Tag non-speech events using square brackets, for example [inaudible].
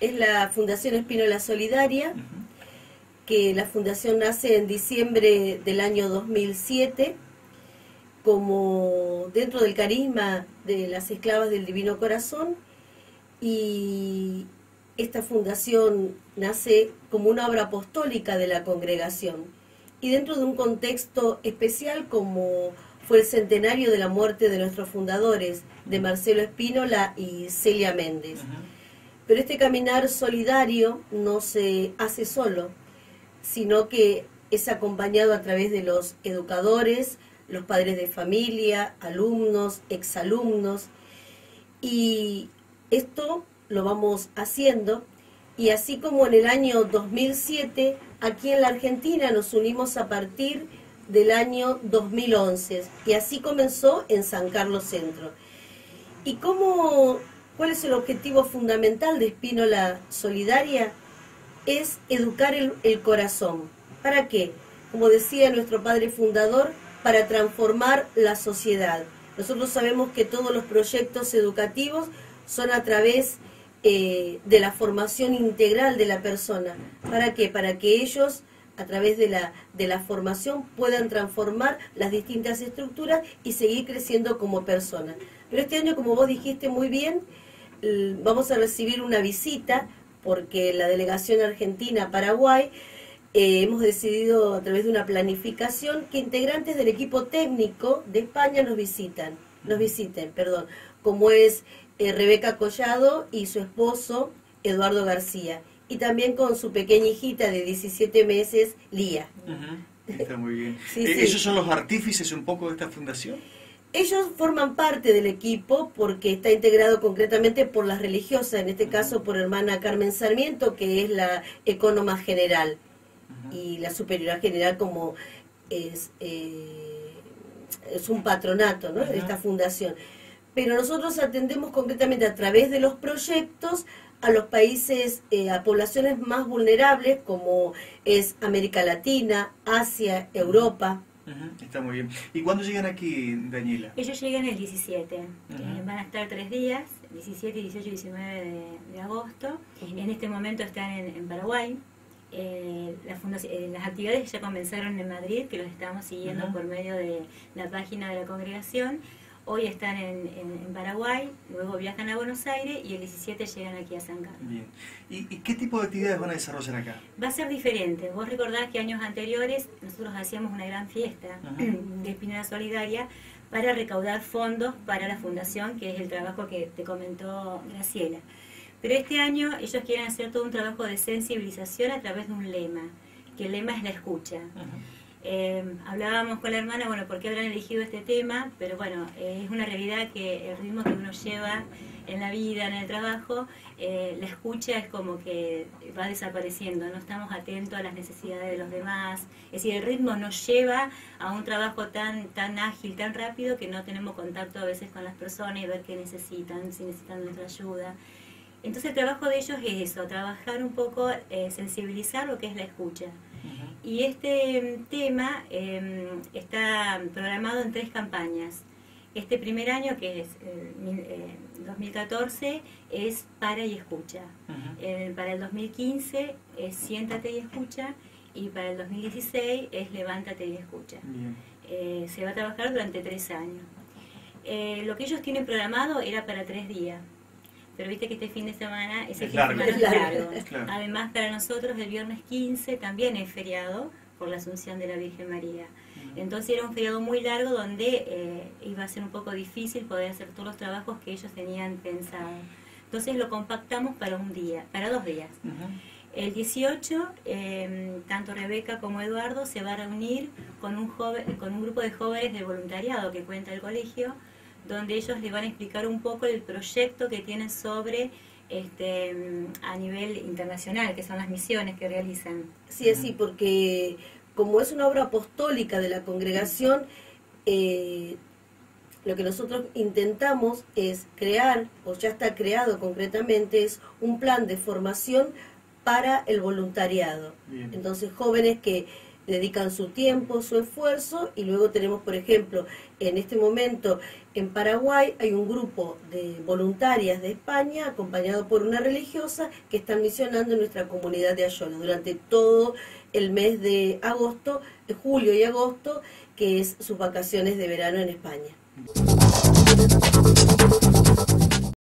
es la Fundación Espínola Solidaria, que la fundación nace en diciembre del año 2007 como dentro del carisma de las esclavas del Divino Corazón y esta fundación nace como una obra apostólica de la congregación y dentro de un contexto especial como fue el centenario de la muerte de nuestros fundadores, de Marcelo Espínola y Celia Méndez. Pero este caminar solidario no se hace solo, sino que es acompañado a través de los educadores, los padres de familia, alumnos, exalumnos, y esto lo vamos haciendo, y así como en el año 2007, aquí en la Argentina nos unimos a partir del año 2011, y así comenzó en San Carlos Centro. ¿Y cómo, cuál es el objetivo fundamental de Espínola Solidaria? Es educar el, corazón. ¿Para qué? Como decía nuestro padre fundador, para transformar la sociedad. Nosotros sabemos que todos los proyectos educativos son a través eh, de la formación integral de la persona. ¿Para qué? Para que ellos, a través de la, de la formación, puedan transformar las distintas estructuras y seguir creciendo como personas. Pero este año, como vos dijiste muy bien, vamos a recibir una visita porque la delegación argentina Paraguay eh, hemos decidido a través de una planificación que integrantes del equipo técnico de España nos visitan, nos visiten, perdón, como es eh, Rebeca Collado y su esposo Eduardo García, y también con su pequeña hijita de 17 meses, Lía. Está muy bien. Eh, ¿Esos son los artífices un poco de esta fundación? Ellos forman parte del equipo porque está integrado concretamente por las religiosas, en este caso por hermana Carmen Sarmiento, que es la ecónoma general y la superioridad general como es, eh, es un patronato ¿no? de esta fundación. Pero nosotros atendemos concretamente a través de los proyectos a los países, eh, a poblaciones más vulnerables como es América Latina, Asia, Europa. Está muy bien. ¿Y cuándo llegan aquí, Daniela? Ellos llegan el 17. Eh, van a estar tres días, 17, 18 y 19 de, agosto. En este momento están en Paraguay. Eh, eh, las actividades ya comenzaron en Madrid, que los estamos siguiendo por medio de la página de la congregación. Hoy están en, Paraguay, luego viajan a Buenos Aires y el 17 llegan aquí a San Carlos. Bien. ¿Y, qué tipo de actividades van a desarrollar acá? Va a ser diferente. Vos recordás que años anteriores nosotros hacíamos una gran fiesta [clears throat] de Espinera Solidaria para recaudar fondos para la fundación, que es el trabajo que te comentó Graciela. Pero este año ellos quieren hacer todo un trabajo de sensibilización a través de un lema, que el lema es la escucha. Eh, hablábamos con la hermana, bueno, ¿por qué habrán elegido este tema? Pero bueno, es una realidad que el ritmo que uno lleva en la vida, en el trabajo, eh, la escucha es como que va desapareciendo, no estamos atentos a las necesidades de los demás, es decir, el ritmo nos lleva a un trabajo tan, tan ágil, tan rápido, que no tenemos contacto a veces con las personas y ver qué necesitan, si necesitan nuestra ayuda. Entonces el trabajo de ellos es eso, trabajar un poco, eh, sensibilizar lo que es la escucha. Y este mm, tema em, está programado en tres campañas. Este primer año, que es 2014, eh, es para y escucha. para el 2015 es siéntate y escucha. Y para el 2016 es levántate y escucha. Eh, se va a trabajar durante tres años. lo que ellos tienen programado era para tres días pero viste que este fin de semana es, el largo. [laughs] Además, para nosotros el viernes 15 también es feriado por la Asunción de la Virgen María. Entonces era un feriado muy largo donde eh, iba a ser un poco difícil poder hacer todos los trabajos que ellos tenían pensado. Entonces lo compactamos para un día, para dos días. El 18, em, tanto Rebeca como Eduardo se va a reunir con un, joven, con un grupo de jóvenes de voluntariado que cuenta el colegio donde ellos les van a explicar un poco el proyecto que tienen sobre este, a nivel internacional, que son las misiones que realizan. Sí, sí, porque como es una obra apostólica de la congregación, eh, lo que nosotros intentamos es crear, o ya está creado concretamente, es un plan de formación para el voluntariado. Entonces, jóvenes que dedican su tiempo, su esfuerzo y luego tenemos, por ejemplo, en este momento en Paraguay hay un grupo de voluntarias de España acompañado por una religiosa que están misionando en nuestra comunidad de Ayola durante todo el mes de agosto, de julio y agosto, que es sus vacaciones de verano en España.